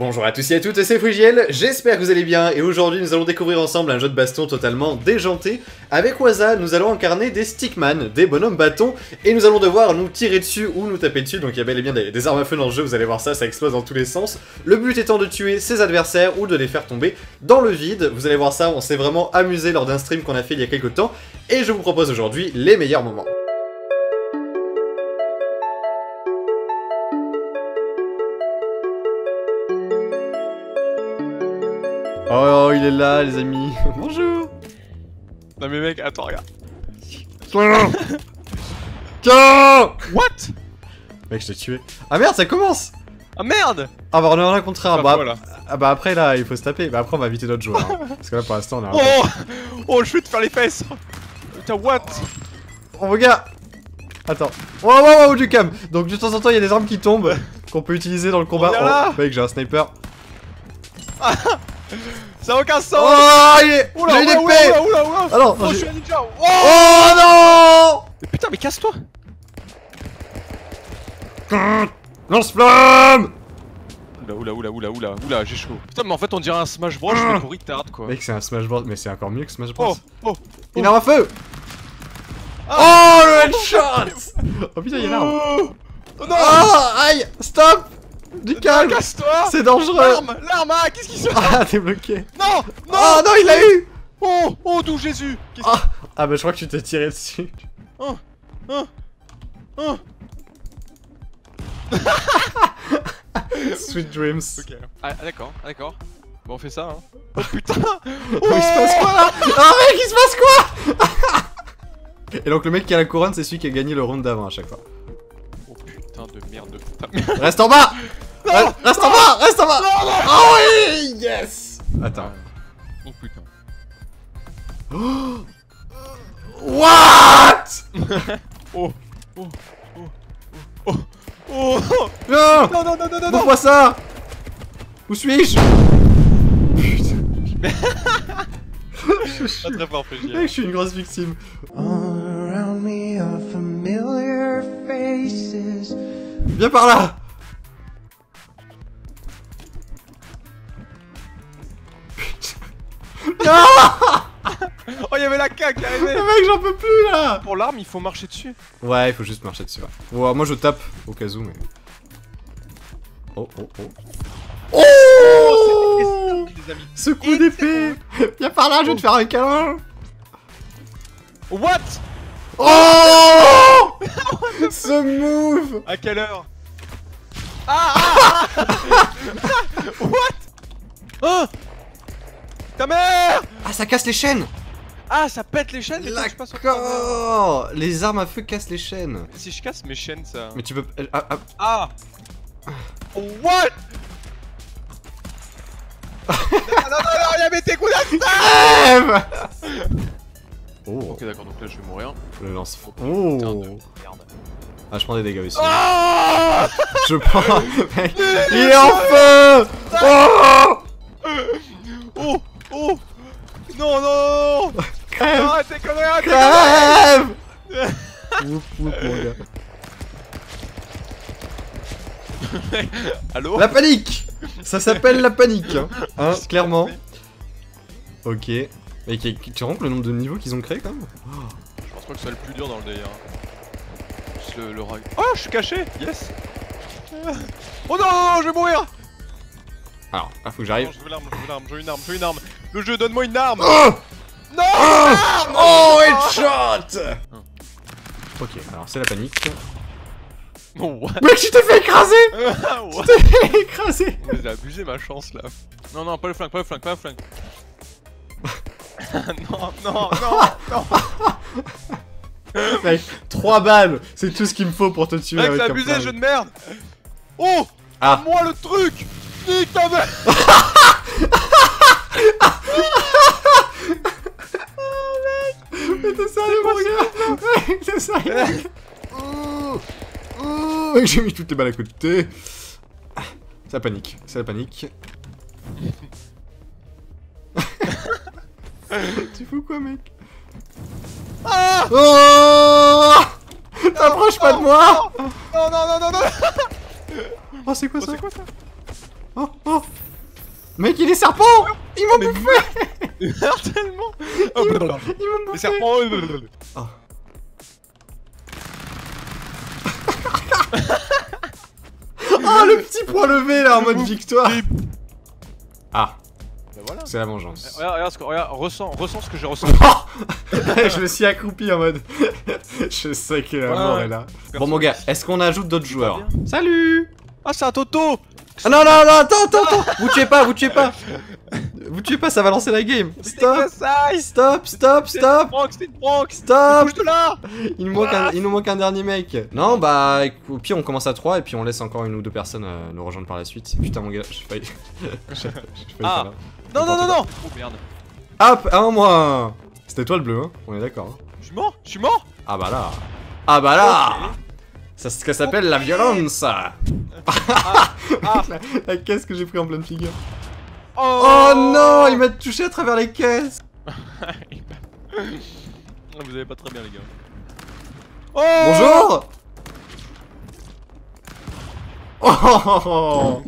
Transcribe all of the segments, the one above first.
Bonjour à tous et à toutes, c'est Frigiel, j'espère que vous allez bien, et aujourd'hui nous allons découvrir ensemble un jeu de baston totalement déjanté. Avec Waza, nous allons incarner des stickman, des bonhommes bâtons, et nous allons devoir nous tirer dessus ou nous taper dessus, donc il y a bel et bien des, des armes à feu dans le jeu, vous allez voir ça, ça explose dans tous les sens. Le but étant de tuer ses adversaires ou de les faire tomber dans le vide, vous allez voir ça, on s'est vraiment amusé lors d'un stream qu'on a fait il y a quelques temps, et je vous propose aujourd'hui les meilleurs moments. Oh, il est là, les amis. Bonjour. Non mais mec, attends, regarde. Tiens What? Mec, je t'ai tué. Ah merde, ça commence Ah merde Ah bah on est en un contre un. Bah, voilà. ah bah après là, il faut se taper. Bah après on va éviter d'autres joueurs. hein. Parce que là pour l'instant on est en... Oh Oh, je vais te faire les fesses Putain, what? Oh gars Attends. Oh wow wow du cam Donc de temps en temps il y a des armes qui tombent qu'on peut utiliser dans le combat. Là Oh, mec j'ai un sniper. Ça a aucun sens. Oh il est... Oula, J'ai une oula, oula, épée oula, oula, oula Ah non, Oh, je suis un ninja. Oh. Oh non. Mais Putain, mais casse-toi. Lance-flamme. Oula, oula, oula, oula, oula, oula, j'ai chaud. Putain, mais en fait, on dirait un Smash Bros, mais pour retard, quoi. Mec c'est un Smash Bros. Mais c'est encore mieux que Smash Bros. Oh Oh Une arme à feu. Ah. Oh le headshot. Oh putain il y a l'arme Oh Oh. Non. Oh Aïe Stop Du calme. Casse-toi. C'est dangereux. L'arme L'arme Ah, qu'est-ce qui se passe Ah t'es bloqué. Non Non. Oh non il l'a eu. Oh Oh, d'où Jésus. Qu'est-ce Ah Ah bah je crois que tu t'es tiré dessus. Oh Oh Oh. Sweet dreams. Ok. Ah, d'accord, ah, d'accord. Bon, on fait ça, hein. Oh putain. Oh. Il se passe quoi là? Oh mec il se passe quoi? Et donc le mec qui a la couronne c'est celui qui a gagné le round d'avant à chaque fois. Oh putain de merde de putain de merde. Reste en bas Reste, reste en bas Reste en bas. Non, non. Oh oui Yes. Attends. Oh putain. What? Oh Oh Oh Oh Oh. Non. Non, non, non, non, non, non. Montre-moi ça. Où suis-je? Putain. Je suis... Pas très fort, je suis une grosse victime. All around me are familiar faces. Viens par là Oh, il y avait la caque qui arrivait Mec, j'en peux plus là Pour l'arme, il faut marcher dessus. Ouais, il faut juste marcher dessus. Ouais. Moi je tape au cas où, mais. Oh, oh, oh. Oh les amis. Ce coup d'épée Viens par là, je vais te faire un câlin What? Oh Ce move À quelle heure? Ah, ah, ah What? Oh Ta mère! Ah, ça casse les chaînes! Ah, ça pète les chaînes mais tant que je passe au travers. D'accord Les armes à feu cassent les chaînes. Si je casse mes chaînes, ça... Mais tu peux... Ah, ah, Ah. What? Non, non, non, non, il y avait tes coups Oh, Ok, d'accord, donc là, je vais mourir. le lance... De Oh. merde. Ah, je prends des dégâts aussi. Ah Je prends... Mec, Il est en feu! Oh Oh Oh. Non, non, non. Crève. Arrête tes conneries, arrête Crève. mon gars. Allô La panique. Ça s'appelle la panique, hein, Hein, clairement. Ok. Mais qui- qui- tu rends compte le nombre de niveaux qu'ils ont créé quand même? Je pense pas que ce soit le plus dur dans le délire. Juste le, le rag. Oh, je suis caché. Yes. Oh non, non, non, je vais mourir Alors, là faut que j'arrive. Je veux l'arme, je veux l'arme, je veux une arme, je veux une arme. Le jeu, donne-moi une arme. Oh Non Oh, headshot. Ok, alors c'est la panique. Oh, what? Mec, tu t'es fait écraser. Tu t'es fait écraser. J'ai abusé ma chance là. Non, non, pas le flingue, pas le flingue, pas le flingue. non, non, non, non. Mec, 3 balles C'est tout ce qu'il me faut pour te tuer Mec, un abusé, jeu de merde. Oh Ah. Moi le truc Nique ta mère Mais t'es sérieux mon gars Mec, t'es sérieux Ouh. Ouh. Mec, J'ai mis toutes les balles à côté. Ah, C'est la panique, c'est la panique. tu fous quoi mec Ah Oh T'approches pas de moi Non, non, non, non, non Oh c'est quoi Oh, ça c'est quoi ça Oh, oh Mec, il est serpent Ils m'ont bouffé Il meurt tellement Oh. Ils m'ont bouffé Les serpents blablabla. Ah, le petit point levé, là, en mode victoire Ah, Bah voilà. c'est la vengeance. Regarde, regarde, ce que- regarde, ressens, ressens ce que j'ai ressenti. je me suis accroupi en mode... je sais que la mort ouais. est là. Bon, mon gars, est-ce qu'on ajoute d'autres joueurs. Salut Ah, c'est un Toto Ah non, non, non, attends, attends, attends. Vous tuez pas, vous tuez pas. Vous tuez pas, ça va lancer la game. Stop. Stop, stop, stop. une prank, c'est une prank. Stop. Bouge de là. Il nous, manque un, il nous manque un dernier mec. Non, bah, au pire, on commence à 3 et puis on laisse encore une ou deux personnes euh, nous rejoindre par la suite. Putain, mon gars, j'ai failli. j'ai failli Ah. Non, non, non, non. Oh merde. Hop, un moins. C'était toi le bleu, hein. On est d'accord. hein. Je suis mort Je suis mort. Ah bah là. Ah bah là C'est ce que s'appelle la violence. Ah. la, la caisse que j'ai pris en pleine figure. Oh, Oh non Il m'a touché à travers les caisses. Vous avez pas très bien, les gars. Oh. Bonjour. Oh.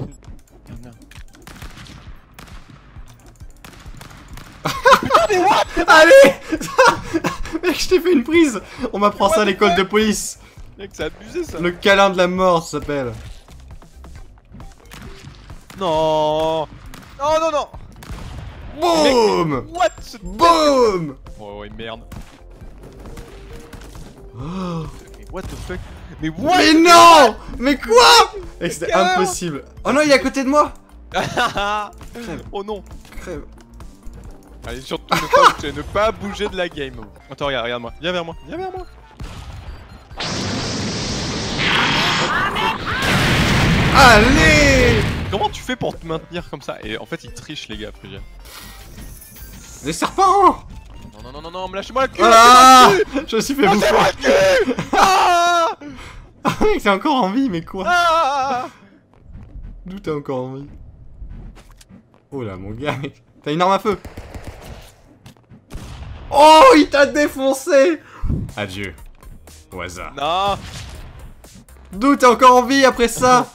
Allez. Mec, je t'ai fait une prise. On m'apprend ça à l'école de police Mec, c'est abusé ça Le câlin de la mort, s'appelle. Non Non, non, non Boum What Boum Oh ouais, merde. Oh. Mais what the fuck? Mais what Mais non Mais quoi C'était impossible. Oh non, il est à côté de moi Oh non Crève. Allez, surtout ne pas, bouger, ne pas bouger de la game. Attends, regarde, regarde-moi. Viens vers moi. Viens vers moi. Allez Comment tu fais pour te maintenir comme ça? Et en fait, ils trichent, les gars, Frigien. Des serpents Non, non, non, non, non, me lâchez-moi la queue Ah Je me suis fait cul bouffer. Le cul Ah Ah mec, t'es encore en vie, mais quoi Ah D'où t'es encore en vie? Oh là, mon gars, mec. T'as une arme à feu Oh, il t'a défoncé Adieu, au hasard. Non D'où t'es encore en vie après ça?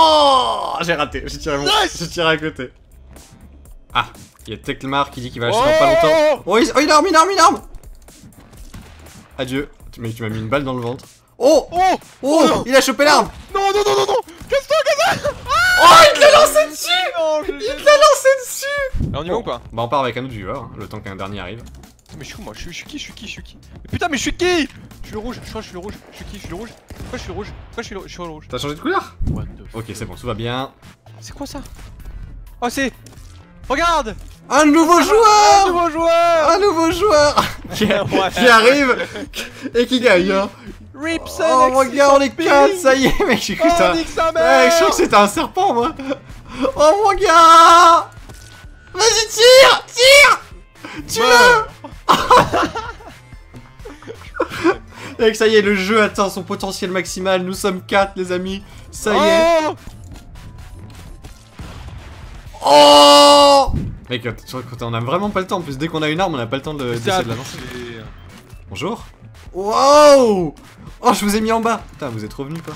Oh J'ai raté, j'ai tiré mon... Nice J'ai tiré à côté. Ah, il y a Teclmar qui dit qu'il va dans pas Oh longtemps. Oh, il, oh, il a arme, il a arme, il a arme Adieu. Tu- m'as mis une balle dans le ventre. Oh Oh Oh, non. Il a chopé l'arme Non, non, non, non, non Casse-toi, casse-toi Oh, il te l'a lancé dessus Non, Il te l'a lancé dessus Alors, on y va ou pas Bah on part avec un autre viewer, hein, le temps qu'un dernier arrive. Mais je suis où moi? Je suis, je suis qui? Je suis qui? Je suis qui? Mais putain mais je suis qui? Je suis le rouge, je crois que je suis le rouge. Je suis qui? Je suis le rouge. Pourquoi je suis le rouge. Pourquoi je suis le, je suis le rouge. T'as changé de couleur? What the Ok, c'est bon, tout va bien. C'est quoi ça? Oh c'est Regarde! Un nouveau Un joueur! nouveau joueur! Un nouveau joueur! Qui, arrive et qui gagne. Hein. Rips Oh mon gars, on est 4, ça y est, mec, j'ai cru Oh un- mère je crois que c'était un serpent, moi. Oh mon gars! Vas-y, tire! Tire! Tue-le Mec, ça y est, le jeu atteint son potentiel maximal. Nous sommes 4, les amis. Ça y est. Oh Oh Mec, on a vraiment pas le temps, en plus dès qu'on a une arme, on a pas le temps de de la lancer. abusé. Bonjour. Wow Oh, je vous ai mis en bas. Putain, vous êtes revenu quoi.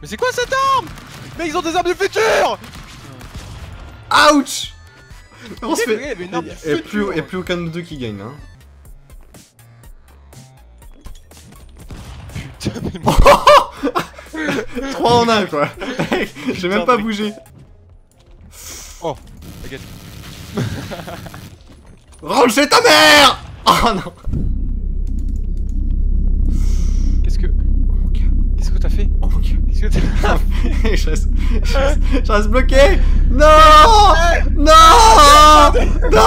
Mais c'est quoi cette arme? Mais ils ont des armes du futur Ouch On se fait. Et plus, et plus aucun de nous deux qui gagne, hein. Putain mais 3 en 1 quoi. J'ai même pas bougé. Oh T'inquiète. Rentre chez ta mère Oh non Qu'est-ce que... Oh mon gars. Qu'est-ce que t'as fait? Oh mon gars. Qu'est-ce que t'as je, reste, je, reste, je reste bloqué. Non! Non! Non!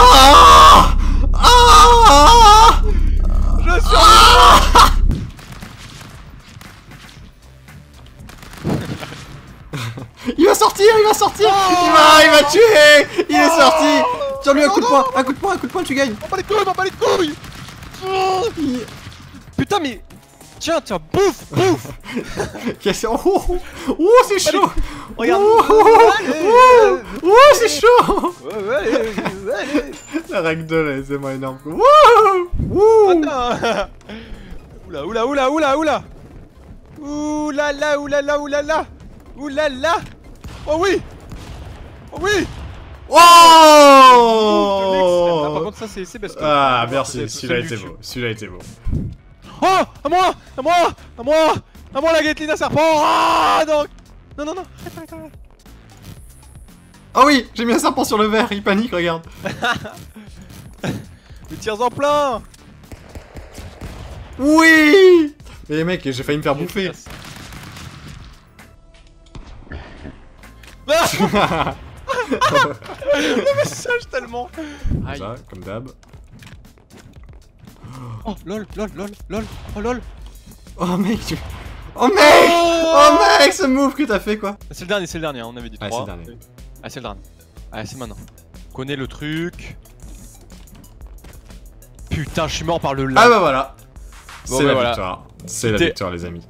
Ah! Je suis Il va sortir, il va sortir. Il va, il va tuer. Il est sorti. Tire-lui un coup de poing, un coup de poing, un coup de poing, tu gagnes. M'en bats les couilles, m'en bats les couilles. Il- Putain mais... Tiens, tiens, bouffe, bouffe Qu'est-ce- Oh, oh, oh, c'est chaud. Regarde. Oh, oh, oh, c'est chaud. La ragdoll, elle, c'est moi énorme. Wouh Attends. Oula, oula, oula, oula, oula. Ouh là ouh là là là Oh oui. Oh oui. Oh Ah, Par contre ça c'est parce que... Ah, merci, celui-là était beau, celui-là était beau. Oh À moi À moi À moi À moi la Gatling à serpent Ah non Non non non. Arrête arrête arrête Ah oui, j'ai mis un serpent sur le verre, il panique, regarde. Mais tire en plein. Oui. Mais mec, j'ai failli me faire bouffer. Ah Le message tellement. Aïe. Ça, comme d'hab. Oh lol lol lol lol Oh lol Oh mec, tu... Oh mec Oh mec, ce move que t'as fait quoi C'est le dernier, c'est le dernier, hein, on avait dit Ah, 3. c'est le dernier. Ah, c'est le dernier. Ah, c'est maintenant. Connais le truc. Putain, je suis mort par le Ah lave. bah voilà Bon, C'est bah la voilà. victoire. C'est la victoire les amis.